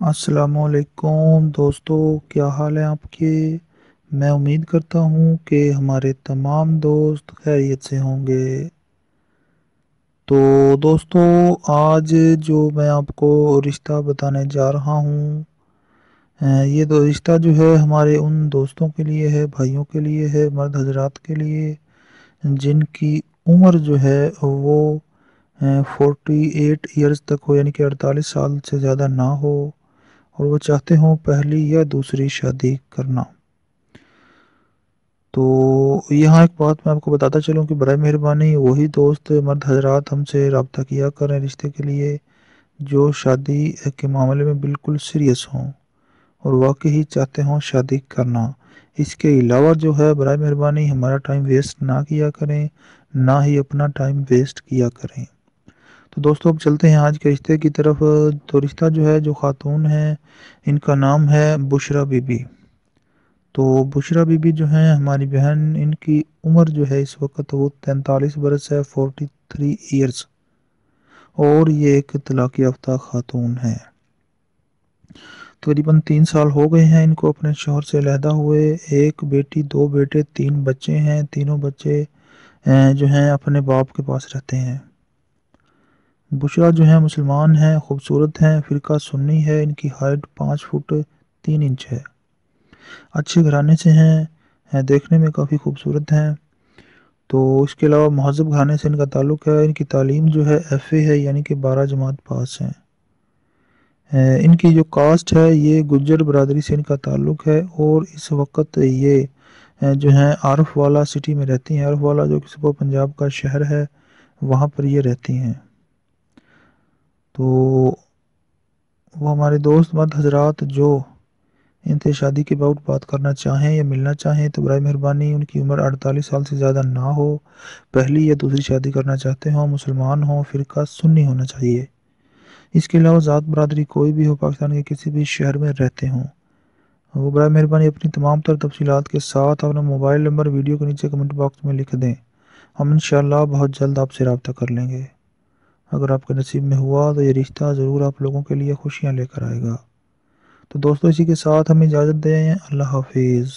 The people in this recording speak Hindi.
असलकुम दोस्तों, क्या हाल है आपके? मैं उम्मीद करता हूँ कि हमारे तमाम दोस्त खैरियत से होंगे। तो दोस्तों, आज जो मैं आपको रिश्ता बताने जा रहा हूँ ये दो रिश्ता जो है हमारे उन दोस्तों के लिए है, भाइयों के लिए है, मर्द हजरात के लिए, जिनकी उम्र जो है वो फोर्टी एट ईयर्स तक हो, यानी कि अड़तालीस साल से ज़्यादा ना हो। और वो चाहते हों पहली या दूसरी शादी करना। तो यहाँ एक बात मैं आपको बताता चलूँ कि बर मेहरबानी, वही दोस्त, मर्द हजरात हमसे रबता किया करें रिश्ते के लिए, जो शादी के मामले में बिल्कुल सीरियस हों और वाकई ही चाहते हों शादी करना। इसके अलावा जो है बर मेहरबानी, हमारा टाइम वेस्ट ना किया करें, ना ही अपना टाइम वेस्ट किया करें। तो दोस्तों, अब चलते हैं आज के रिश्ते की तरफ़। तो रिश्ता जो है, जो ख़ातून है, इनका नाम है बुशरा बीबी। तो बुशरा बीबी जो है, हमारी बहन, इनकी उम्र जो है इस वक्त वो तैंतालीस बरस है फोर्टी थ्री ईयर्स और ये एक तलाक़ याफ्ता ख़ातून है। तकरीबन तीन साल हो गए हैं इनको अपने शोहर से लहदा हुए। एक बेटी, दो बेटे, तीन बच्चे हैं। तीनों बच्चे जो हैं, अपने बाप के पास रहते हैं। बुशरा जो है मुसलमान हैं, खूबसूरत हैं, फ़िरका सुन्नी है, इनकी हाइट पाँच फुट तीन इंच है। अच्छे घराने से हैं हैं देखने में काफ़ी खूबसूरत हैं। तो इसके अलावा महजब घराने से इनका ताल्लुक़ है, इनकी तालीम जो है एफ़ ए है, यानी कि बारह जमात पास हैं। इनकी जो कास्ट है, ये गुज्जर बरदरी से इनका ताल्लुक़ है, और इस वक्त ये जो हैं आरफ वाला सिटी में रहती हैं। आरफ वाला जो कि सुबह पंजाब का शहर है, वहाँ पर ये रहती हैं। तो वो हमारे दोस्त मर्द हजरात, जो इनसे शादी के बाद बात करना चाहें या मिलना चाहें तो बर मेहरबानी, उनकी उम्र अड़तालीस साल से ज़्यादा ना हो। पहली या दूसरी शादी करना चाहते हों, मुसलमान हों, फ़िरका सुन्नी होना चाहिए। इसके अलावा ज़ात बरदरी कोई भी हो, पाकिस्तान के किसी भी शहर में रहते हों। वो बर मेहरबानी अपनी तमाम तर तफसीत के साथ अपना मोबाइल नंबर, वीडियो के नीचे कमेंट बॉक्स में लिख दें। हम इन बहुत जल्द आपसे रबता कर लेंगे। अगर आपके नसीब में हुआ तो ये रिश्ता ज़रूर आप लोगों के लिए खुशियाँ लेकर आएगा। तो दोस्तों, इसी के साथ हमें इजाज़त दें। अल्लाह हाफिज़।